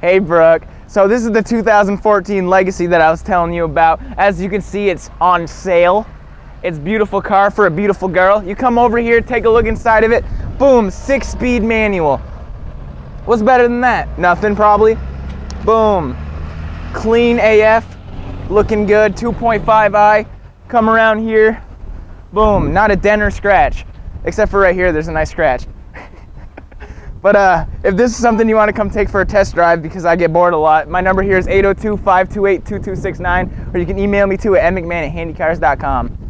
Hey, Brooke. So this is the 2014 Legacy that I was telling you about. As you can see, it's on sale. It's beautiful car for a beautiful girl. You come over here, take a look inside of it. Boom, six-speed manual. What's better than that? Nothing, probably. Boom. Clean AF, looking good, 2.5i. Come around here, boom, not a dent or scratch. Except for right here, there's a nice scratch. But uh, if this is something you want to come take for a test drive because I get bored a lot, my number here is 802-528-2269 or you can email me too at mcmahon at handycars.com.